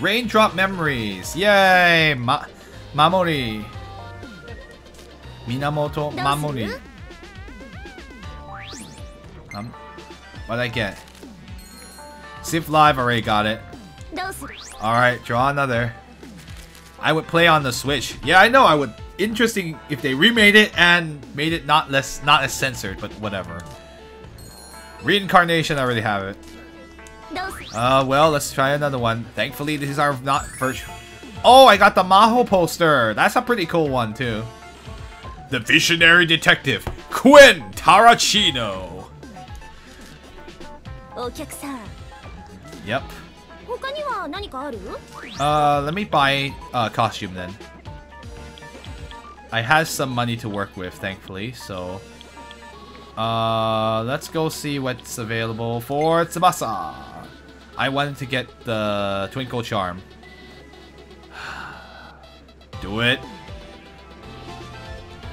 Raindrop memories. Yay! Ma Mamori. Minamoto Mamori. Um, what'd I get? Sif Live already got it. Alright, draw another. I would play on the Switch. Yeah, I know I would. Interesting if they remade it and made it not less not as censored, but whatever. Reincarnation, I already have it. Uh, well, let's try another one. Thankfully, this is our not first... Oh, I got the Maho poster! That's a pretty cool one, too. The Visionary Detective, Quinn Tarachino! Yep. Uh, let me buy a costume then. I have some money to work with, thankfully, so... Uh, let's go see what's available for Tsubasa. I wanted to get the Twinkle Charm. Do it.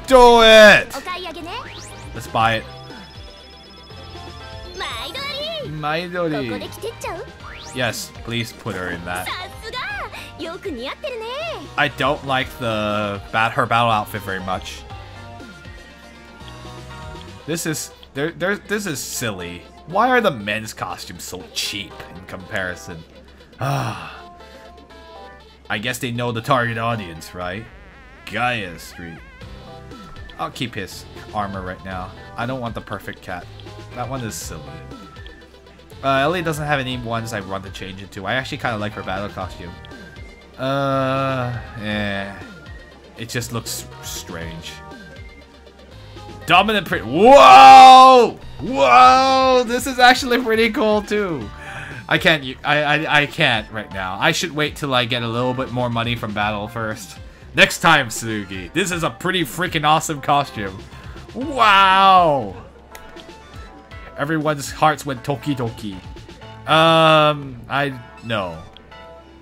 Do it! Let's buy it. Maidori! Yes, please put her in that. I don't like the bat her battle outfit very much. This is there there this is silly. Why are the men's costumes so cheap in comparison? Ah. I guess they know the target audience, right? Gaia Street. I'll keep his armor right now. I don't want the perfect cat. That one is silly. Uh, Ellie doesn't have any ones I want to change into. I actually kind of like her battle costume. Uh, yeah. It just looks strange. Dominant print. Whoa! Whoa! This is actually pretty cool too. I can't. I I can't right now. I should wait till I get a little bit more money from battle first. Next time, Sugi. This is a pretty freaking awesome costume. Wow! Everyone's hearts went toki toki. Um, I no.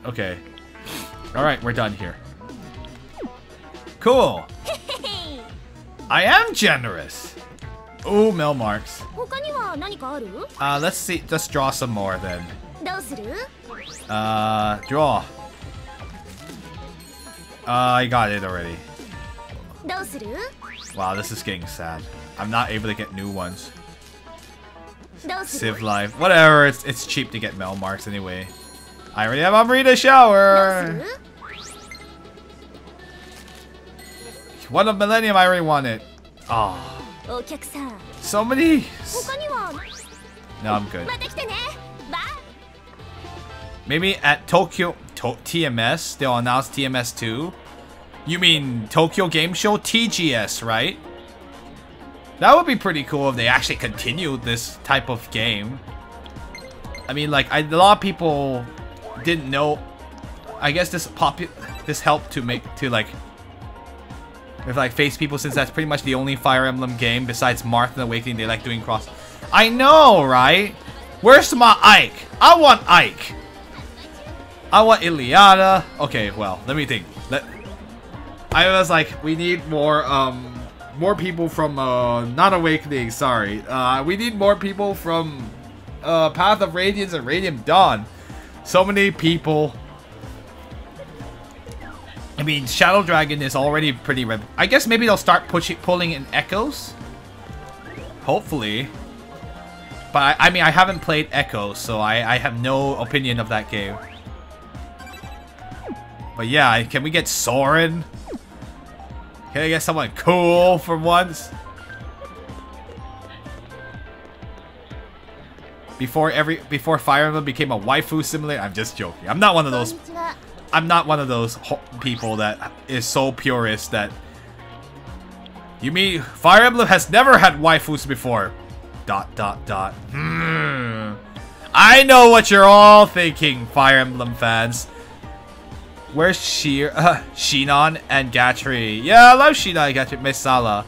Okay. All right, we're done here. Cool. I am generous. Oh, Mel marks. Uh, let's see. Let's draw some more then. Uh, draw. Uh, I got it already. Wow, this is getting sad. I'm not able to get new ones. Civ Life. Whatever, it's it's cheap to get Mel marks anyway. I already have Amrita Shower! One of Millennium, I already want it. Ah. Oh. So many. No, I'm good. Maybe at Tokyo to TMS, they'll announce TMS 2. You mean Tokyo Game Show TGS, right? That would be pretty cool if they actually continued this type of game. I mean, like, I, a lot of people didn't know. I guess this pop this helped to make to like with like face people since that's pretty much the only Fire Emblem game besides Marth and Awakening they like doing cross. I know, right? Where's my Ike? I want Ike. I want Iliada. Okay, well, let me think. Let I was like, we need more um more people from uh not Awakening, sorry. Uh we need more people from uh Path of Radiance and Radiant Dawn. So many people. I mean, Shadow Dragon is already pretty red. I guess maybe they'll start pushing, pulling in Echoes? Hopefully. But I, I mean, I haven't played Echoes, so I, I have no opinion of that game. But yeah, can we get Soren? Can I get someone cool for once? Before every before Fire Emblem became a waifu simulator, I'm just joking. I'm not one of those I'm not one of those people that is so purist that you mean Fire Emblem has never had waifus before. Dot dot dot. Hmm. I know what you're all thinking, Fire Emblem fans. Where's Sheer, uh, Shinon and Gatrie? Yeah, I love Shinon and Gatrie. Miss Sala.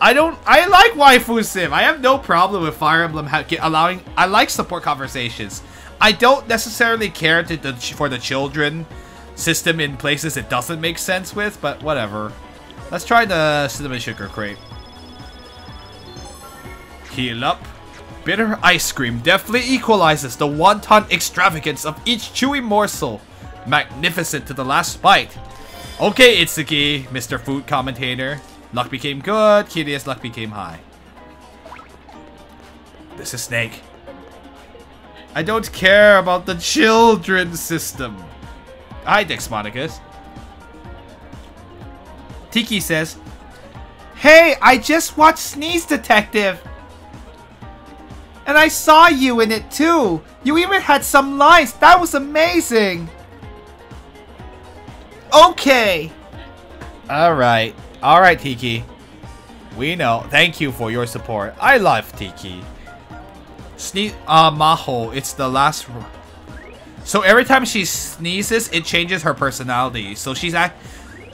I don't. I like waifu sim. I have no problem with Fire Emblem allowing. I like support conversations. I don't necessarily care to for the children system in places it doesn't make sense with, but whatever. Let's try the cinnamon sugar crate. Heal up. Bitter ice cream definitely equalizes the wonton extravagance of each chewy morsel. Magnificent to the last bite. Okay, Itsuki, Mr. Food Commentator. Luck became good, Kiria's luck became high. This is Snake. I don't care about the children system. Hi, Dexmonicus. Tiki says, Hey, I just watched Sneeze Detective. And I saw you in it too. You even had some lines. That was amazing. Okay. Alright. Alright, Tiki. We know. Thank you for your support. I love Tiki. Sneeze. Uh, Maho. It's the last. So every time she sneezes, it changes her personality. So she's act.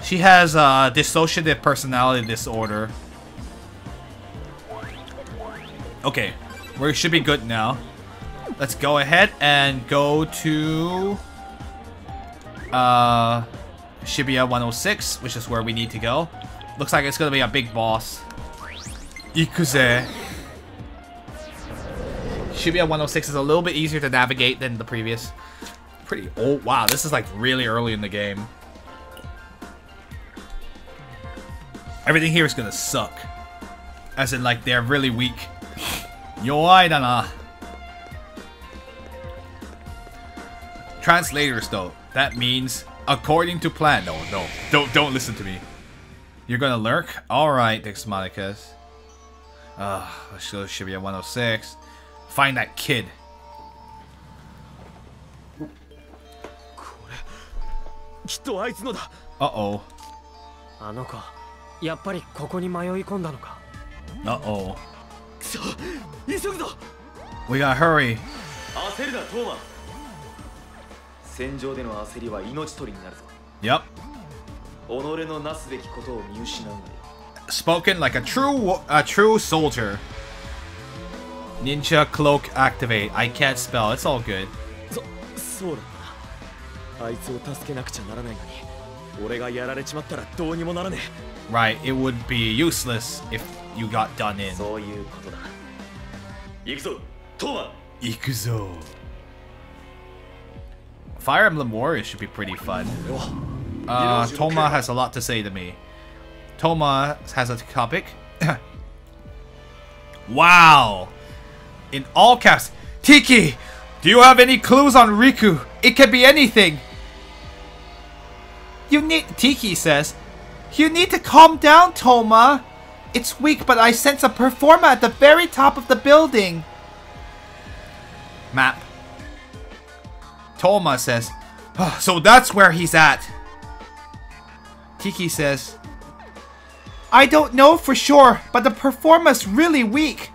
She has a dissociative personality disorder. Okay, we should be good now. Let's go ahead and go to uh, Shibuya 106, which is where we need to go. Looks like it's gonna be a big boss. Ikuze. Shibuya 106 is a little bit easier to navigate than the previous. Pretty old. Wow, this is like really early in the game. Everything here is gonna suck. As in, like, they're really weak. Yoi dana. Translators, though. That means, according to plan. No, no. Don't, don't listen to me. You're gonna lurk? Alright, Dexmonicus. Uh, let's go Shibuya 106. Find that kid. きっとあいつのだ Uh-oh. あの子やっぱりここに迷い込んだのか Uh-oh. くそ急ぐぞ We gotta hurry. 焦るなトーマ戦場での焦りは命取りになるぞ Yep. 己のなすべきことを見失うなよ Spoken like a true wo- a true soldier. Ninja cloak activate. I can't spell. It's all good. そそうだなあいつを助けなくちゃならないのに俺がやられちまったらどうにもならね Right. It would be useless if you got done in. そういうことだ行くぞトーマ Ikuzo. Fire Emblem Warriors should be pretty fun. えよ Uh, Toma has a lot to say to me. Toma has a topic. wow! In all caps, Tiki, do you have any clues on Riku? It could be anything. You need, Tiki says, you need to calm down, Toma. It's weak, but I sense a performer at the very top of the building. Map. Toma says, "Ah, so that's where he's at. Tiki says, I don't know for sure, but the performer's really weak.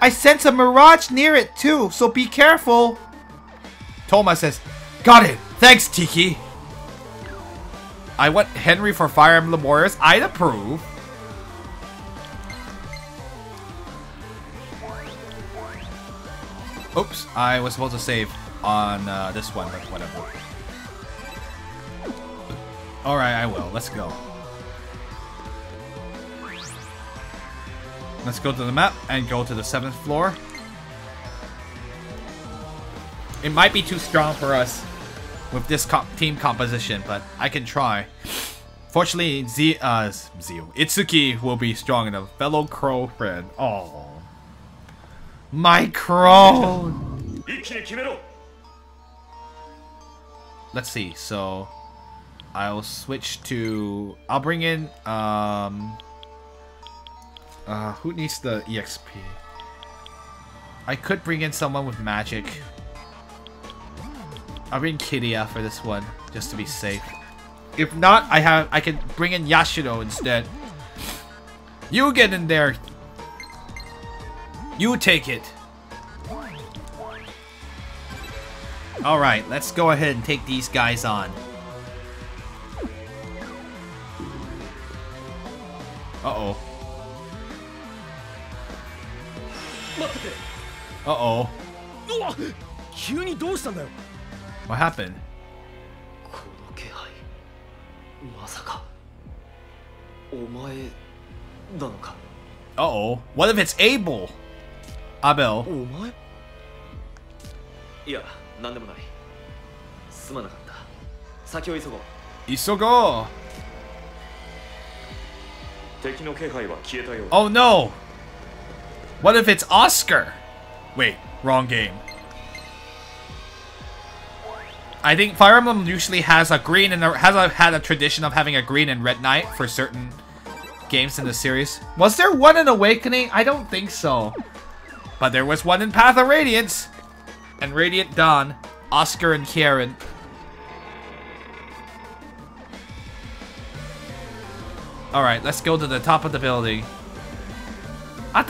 I sense a mirage near it too, so be careful. Toma says, Got it. Thanks, Tiki. I want Henry for Fire Emblem Warriors. I'd approve. Oops, I was supposed to save on uh, this one, but whatever. Alright, I will. Let's go. Let's go to the map and go to the 7th floor. It might be too strong for us with this co team composition, but I can try. Fortunately, Z uh, Z Itsuki will be strong enough. Fellow crow friend. Oh, my crow. Let's see. So, I'll switch to. I'll bring in um uh, who needs the exp? I could bring in someone with magic. I'll bring Kiria for this one, just to be safe. If not, I have I can bring in Yashiro instead. You get in there. You take it. Alright, let's go ahead and take these guys on. Uh-oh. Uh-oh. うわ急にどうしたんだよ What happened? この気配まさかお前なのか Uh-oh. What if it's Abel? Abel. お前いや何でもないすまなかった 先を急ごう Isogo! 敵の気配は消えたようだ Oh no! What if it's Oscar? Wait, wrong game. I think Fire Emblem usually has a green and has a, had a tradition of having a green and red knight for certain games in the series. Was there one in Awakening? I don't think so. But there was one in Path of Radiance. And Radiant Dawn. Oscar and Kieran. Alright, let's go to the top of the building. Ah,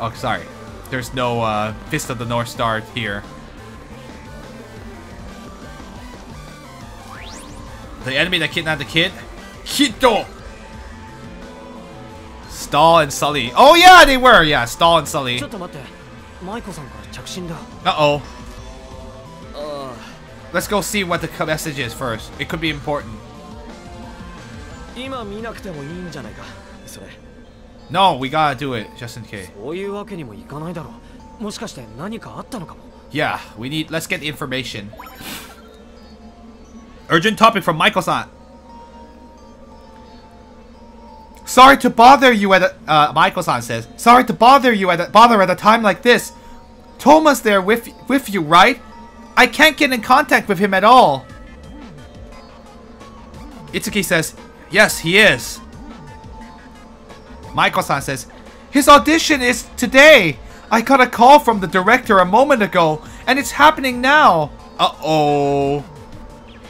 oh, sorry there's no uh, Fist of the North Star here. The enemy that kidnapped the kid? Kito! Stahl and Sully. Oh yeah, they were! Yeah, Stahl and Sully. Uh-oh. Let's go see what the message is first. It could be important. 今見なくてもいいんじゃないかそれ。no, we gotta do it, just in case. Yeah, we need, let's get information. Urgent topic from Michael-san. Sorry to bother you at a, uh, Michael-san says, Sorry to bother you at a, bother at a time like this. Toma's there with, with you, right? I can't get in contact with him at all. Itsuki says, Yes, he is. Michael-san says, His audition is today! I got a call from the director a moment ago, and it's happening now! Uh-oh.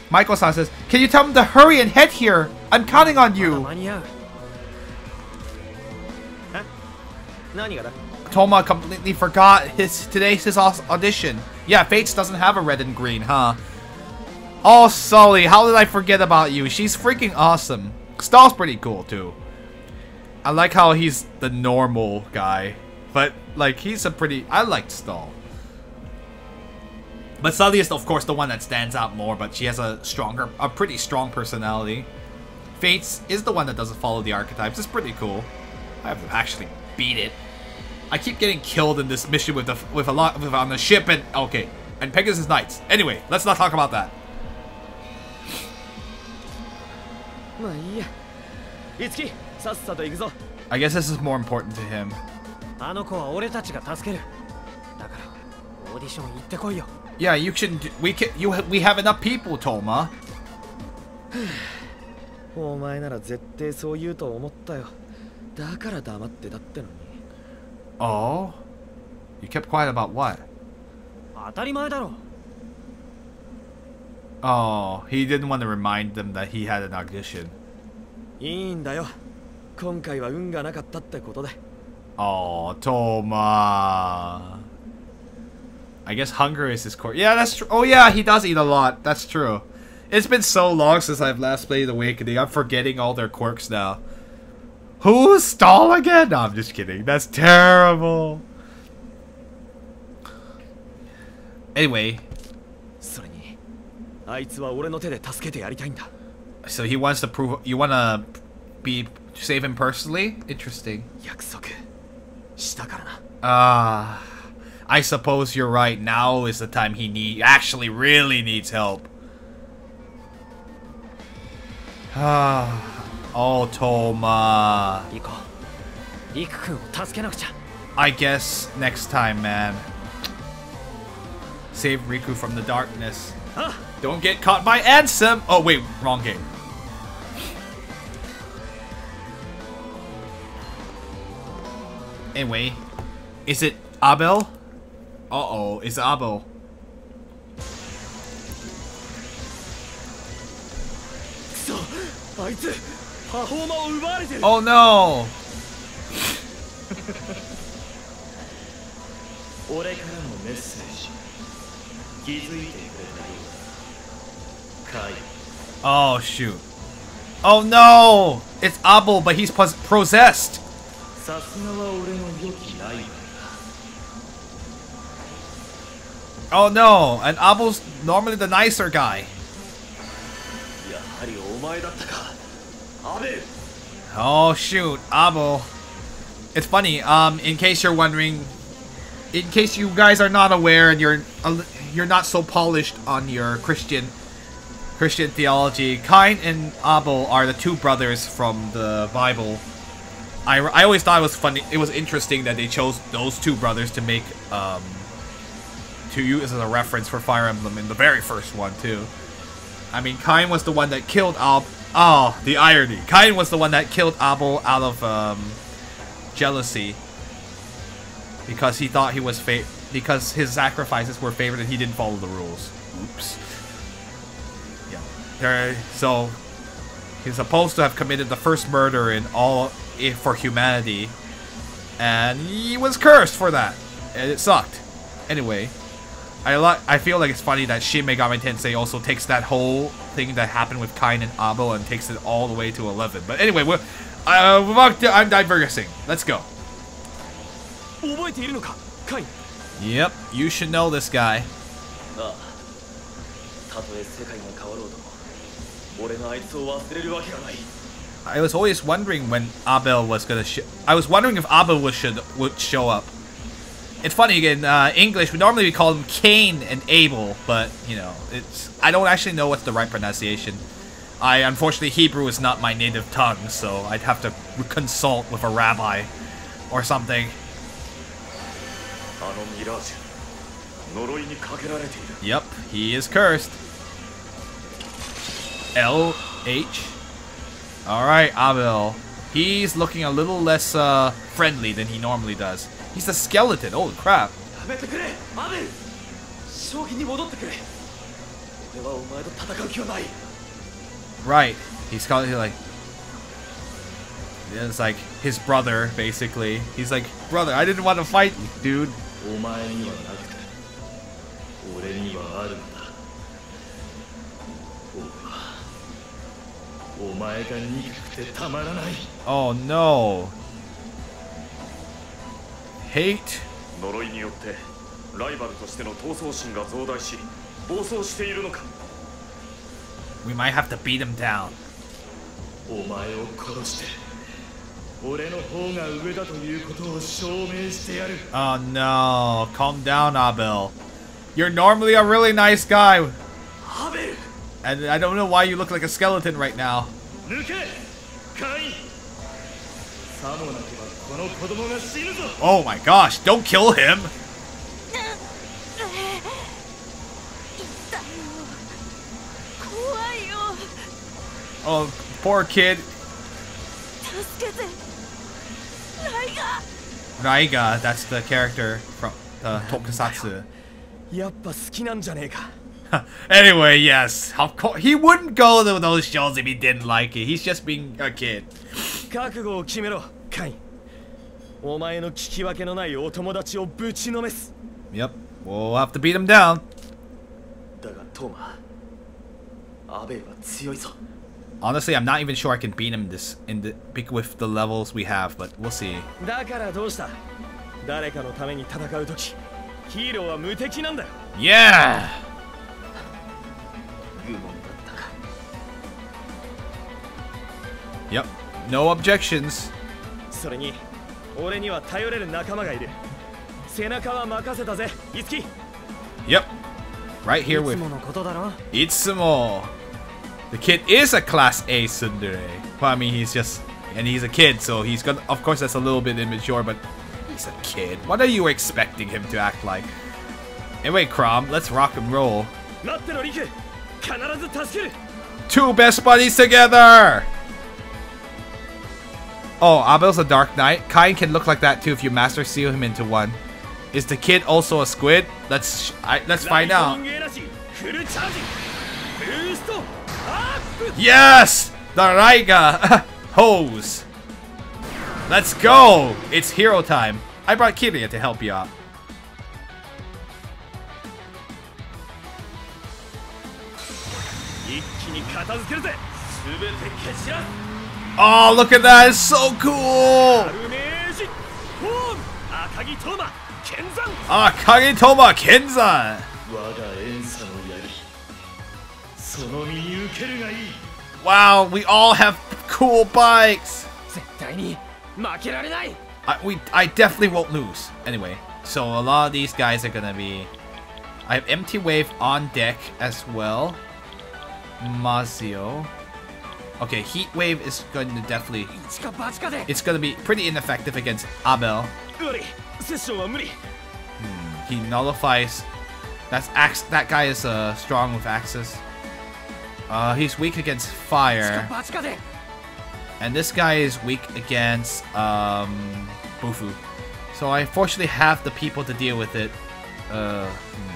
Michael-san says, Can you tell him to hurry and head here? I'm counting on you! Toma completely forgot his today's his audition. Yeah, Fates doesn't have a red and green, huh? Oh, Sully, how did I forget about you? She's freaking awesome. Stahl's pretty cool, too. I like how he's the normal guy, but like he's a pretty. I liked Stahl. But Sully is, of course, the one that stands out more, but she has a stronger, a pretty strong personality. Fates is the one that doesn't follow the archetypes. It's pretty cool. I have to actually beat it. I keep getting killed in this mission with the with a lot with, on the ship and okay, and Pegasus Knights. Anyway, let's not talk about that. Itsuki, いやいつきさっさと行くぞ I guess this is more important to him. あの子は俺たちが助けるだからオーディション行ってこいよ Yeah, you should. do- We can. You. We have enough people, Toma. お前なら絶対そう言うと思ったよだから黙ってたってのに Oh, you kept quiet about what? 当たり前だろ Oh, he didn't want to remind them that he had an audition. いいんだよ 今回は運がなかったってことで。Oh, Toma. I guess hunger is his core. Yeah, that's true. Oh yeah, he does eat a lot. That's true. It's been so long since I've last played Awakening. I'm forgetting all their quirks now. Who's Stahl again? No, I'm just kidding. That's terrible. Anyway. So he wants to prove you want to be Save him personally? Interesting. Ah. Uh, I suppose you're right. Now is the time he need actually really needs help. Ah. oh, Toma. I guess next time, man. Save Riku from the darkness. Don't get caught by Ansem! Oh, wait, wrong game. Anyway, is it Abel? Uh-oh, it's Abel. Oh no! oh shoot. Oh no! It's Abel, but he's possessed! さすがは俺の良きライバル Oh no! And Abel's normally the nicer guy. やはりお前だったかアベル Oh shoot, Abel. It's funny. Um, in case you're wondering, in case you guys are not aware and you're a li- you're not so polished on your Christian Christian theology, Cain and Abel are the two brothers from the Bible. I, I always thought it was funny. It was interesting that they chose those two brothers to make um, to use as a reference for Fire Emblem in the very first one too. I mean, Cain was the one that killed Ab. Oh, the irony! Cain was the one that killed Abel out of um, jealousy because he thought he was fa- because his sacrifices were favored and he didn't follow the rules. Oops. Yeah. There. So he's supposed to have committed the first murder in all for humanity, and he was cursed for that, and it sucked. Anyway, I like I feel like it's funny that Shin Megami Tensei also takes that whole thing that happened with Kain and Abo and takes it all the way to 11. But anyway, we're, uh, I'm diverging. Let's go. Yep, you should know this guy. I was always wondering when Abel was gonna I was wondering if Abel was should would show up. It's funny in uh, English, we normally we call them Cain and Abel, but you know, it's I don't actually know what's the right pronunciation. I unfortunately Hebrew is not my native tongue, so I'd have to consult with a rabbi or something. Yep, he is cursed. L H Alright, Abel. He's looking a little less uh, friendly than he normally does. He's a skeleton. Holy crap. Right. He's calling like it's like his brother basically. He's like, "Brother, I didn't want to fight, dude." Oh no. Hate. 呪いによってライバルとしての闘争心が増大し暴走しているのか We might have to beat him down. お前を殺して俺の方が上だということを証明してやる Oh no. Calm down, Abel. You're normally a really nice guy. And I don't know why you look like a skeleton right now. Oh my gosh, don't kill him! Oh, poor kid. Raiga, that's the character from the Tokusatsu. やっぱ好きなんじゃねえか anyway, yes, of course he wouldn't go to those shows if he didn't like it. He's just being a kid. 覚悟を決めろカインお前の聞き分けのないお友達をぶちのめす Yep, we'll have to beat him down. だがトーマアベルは強いぞ Honestly, I'm not even sure I can beat him this in the pick with the levels we have, but we'll see. だからどうした誰かのために戦う時ヒーローは無敵なんだよ Yeah. Yep. No objections. それに俺には頼れる仲間がいる背中は任せたぜイツキ Yep. Right here with のことだろ Itsumo. The kid is a class A tsundere. Well, I mean, he's just, and he's a kid, so he's gonna, of course, that's a little bit immature, but he's a kid. What are you expecting him to act like? Anyway, Crom, let's rock and roll. 待ってろリク必ず助ける Two best buddies together! Oh, Abel's a Dark Knight. Kain can look like that too if you Master Seal him into one. Is the kid also a squid? Let's I, let's find out. Yes! The Raiga! Hose! Let's go! It's hero time. I brought Kiria to help you out. Oh, look at that. It's so cool. Ah, Kagetoma Kenzan. Wow, we all have cool bikes. I, we, I definitely won't lose. Anyway, so a lot of these guys are gonna be... I have Empty Wave on deck as well. Mazio. Okay, Heat Wave is going to definitely... It's going to be pretty ineffective against Abel. Hmm, he nullifies... That's ax That guy is uh, strong with axes. Uh, he's weak against Fire. And this guy is weak against um, Bufu. So I unfortunately have the people to deal with it. Uh, hmm.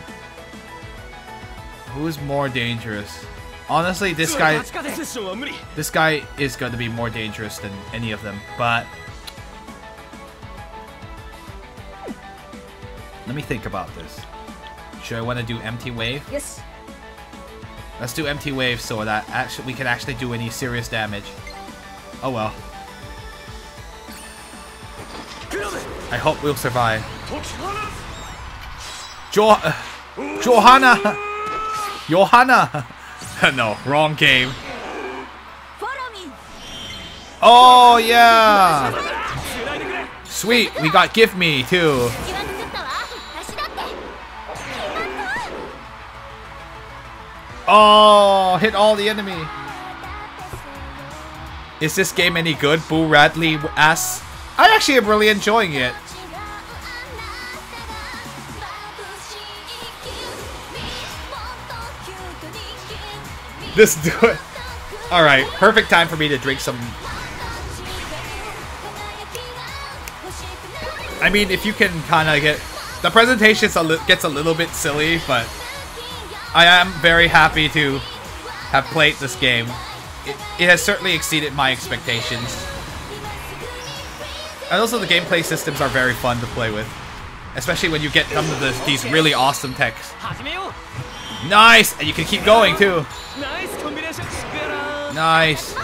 Who's more dangerous? Honestly, this guy... This guy is going to be more dangerous than any of them, but... Let me think about this. Should I want to do empty wave? Yes. Let's do empty wave so that actually we can actually do any serious damage. Oh well. I hope we'll survive. Jo Johanna! Johanna! no, wrong game. Oh, yeah! Sweet, we got gift Me, too. Oh, hit all the enemy. Is this game any good, Boo Radley asks? I actually am really enjoying it. This do it. All right, perfect time for me to drink some. I mean, if you can kind of get the presentation gets a little bit silly, but I am very happy to have played this game. It, it has certainly exceeded my expectations. And also the gameplay systems are very fun to play with. Especially when you get some of the, these really awesome techs. Nice! And you can keep going too. Nice combination. Nice.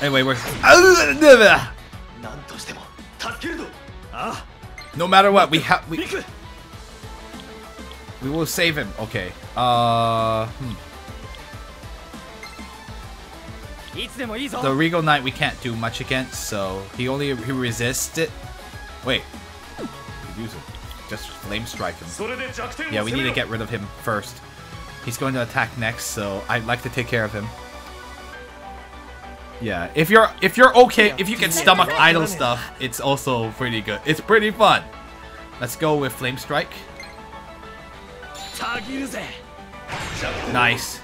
Anyway, we're. No matter what, we have. We, we will save him. Okay. Uh. Hmm. The Regal Knight we can't do much against, so he only he resists it. Wait. Use it. Just flame strike him. Yeah, we need to get rid of him first. He's going to attack next, so I'd like to take care of him. Yeah, if you're if you're okay, if you can stomach idle stuff, it's also pretty good. It's pretty fun. Let's go with flame strike. Nice.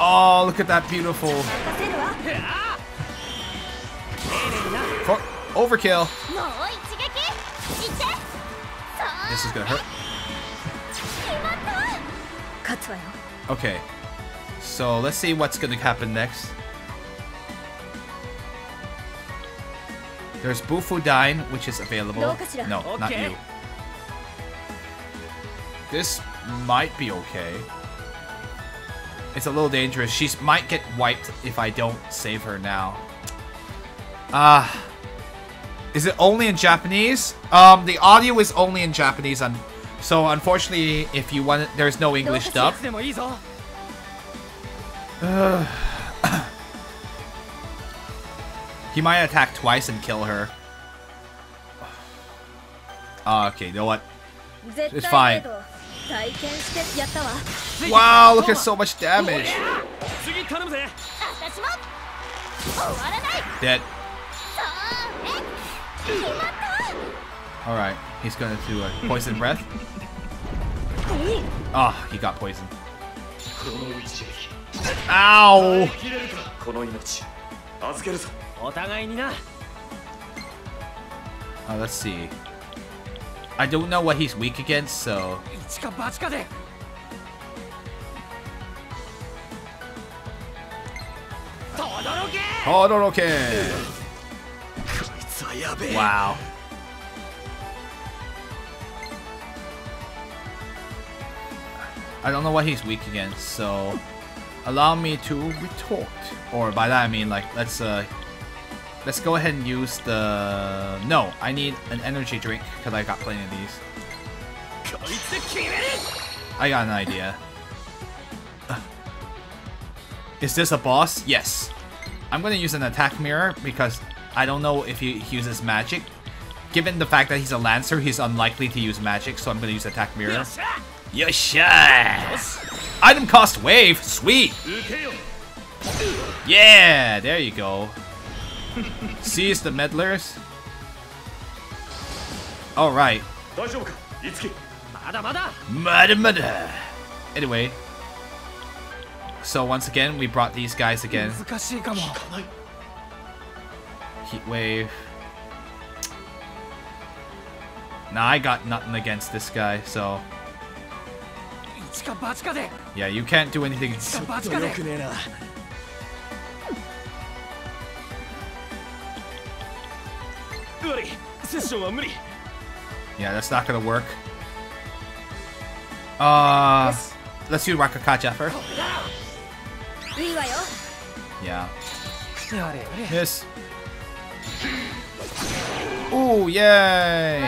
Oh, look at that beautiful. For overkill. This is gonna hurt. Okay. So let's see what's gonna happen next. There's Bufudine, which is available. No, not you. This might be okay. It's a little dangerous. She might get wiped if I don't save her now. Ah. Uh, is it only in Japanese? Um, the audio is only in Japanese, and so unfortunately, if you want, it, there's no English dub. he might attack twice and kill her. Uh, okay, you know what? It's fine. Wow, look at so much damage. Dead. Alright, he's gonna do a poison breath. Ah, oh, he got poisoned. Ow! Uh, let's see. I don't know what he's weak against, so... Todoroken! Wow. I don't know what he's weak against, so allow me to retort. Or by that I mean like let's uh let's go ahead and use the No, I need an energy drink because I got plenty of these. I got an idea. Is this a boss? Yes. I'm gonna use an attack mirror because I don't know if he uses magic. Given the fact that he's a Lancer, he's unlikely to use magic, so I'm gonna use Attack Mirror. Yasha! Item cost wave! Sweet! Yeah! There you go. Seize the meddlers. Alright. Mada mada! Anyway. So once again, we brought these guys again. Heat Wave. Now I got nothing against this guy, so... Yeah, you can't do anything. Yeah, that's not gonna work. Uh, let's do Rakukaja first. Yeah. Miss. Yay!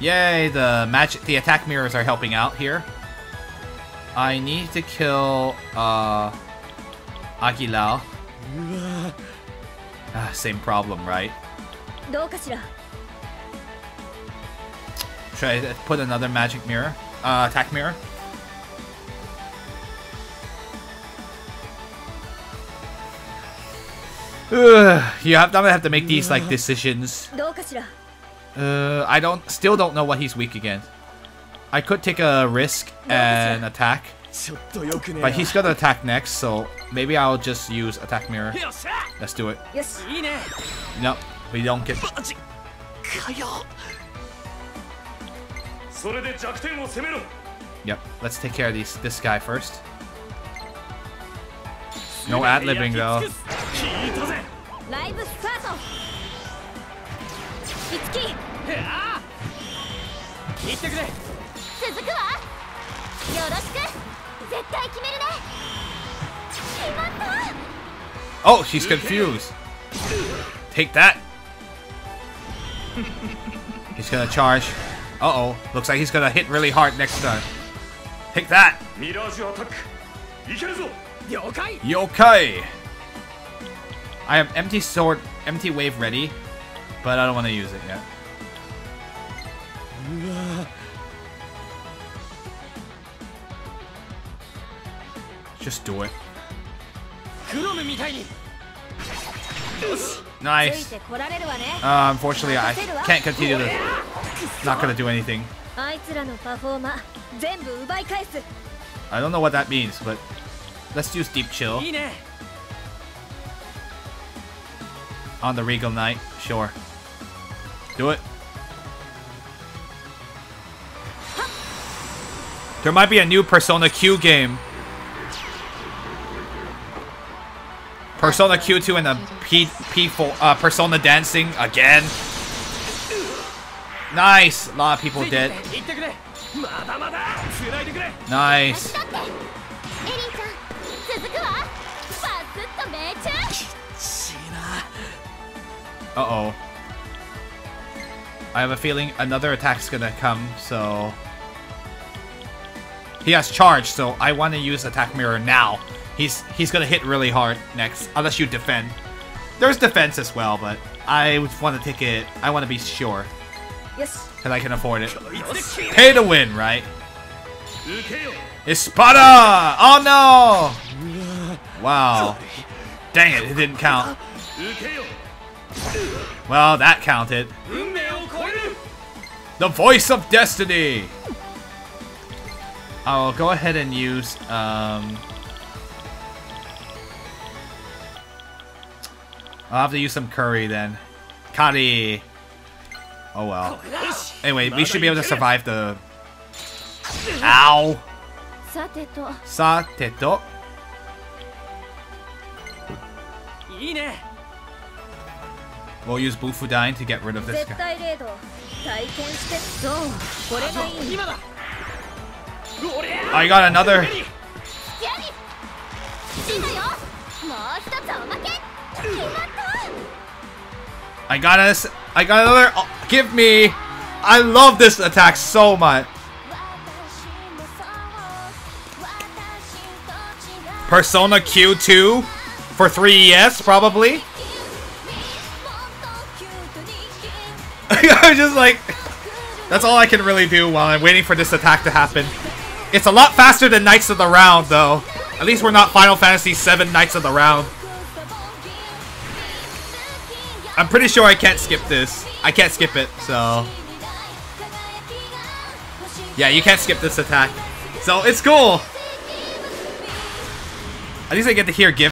Yay, the magic, the attack mirrors are helping out here. I need to kill, uh, Agilao. Ah, same problem, right? Should I put another magic mirror? Uh, attack mirror? you have, I'm gonna have to make these like decisions. Uh, I don't, still don't know what he's weak against. I could take a risk and attack, but he's gonna attack next, so maybe I'll just use attack mirror. Let's do it. Nope, we don't get. Yep, let's take care of these. This guy first. No ad libbing though. 聞いたぜライブスタートいつき行ってくれ続くわよろしく絶対決めるね決まった Oh, she's confused. Take that. He's gonna charge. Uh oh. Looks like he's gonna hit really hard next time. Take that. ミラージュアタックいけるぞ了解 Yokai. I have empty sword, empty wave ready, but I don't want to use it yet. Just do it. Nice. Uh, unfortunately, I can't continue this. Not gonna do anything. I don't know what that means, but let's use Deep Chill. on the Regal Knight. Sure. Do it. There might be a new Persona Q game. Persona Q2 and the P P4 uh, Persona dancing again. Nice. A lot of people did. Nice. Uh-oh. I have a feeling another attack's gonna come, so... He has charge, so I want to use attack mirror now. He's he's gonna hit really hard next, unless you defend. There's defense as well, but I want to take it. I want to be sure. Yes. Because I can afford it. Pay to win, right? Espada! Oh no! Wow. Dang it, it didn't count. Well, that counted. The voice of destiny! I'll go ahead and use, um... I'll have to use some curry then. Curry! Oh well. Anyway, we should be able to survive the... Ow! Sateto. Sateto. We'll use Bufudine to get rid of this guy. I oh, got another. I got us. I got another. Oh, give me. I love this attack so much. Persona Q2 for 3DS, probably. I'm just like, that's all I can really do while I'm waiting for this attack to happen. It's a lot faster than Knights of the Round, though. At least we're not Final Fantasy VII Knights of the Round. I'm pretty sure I can't skip this. I can't skip it, so... Yeah, you can't skip this attack. So, it's cool! At least I get to hear Gift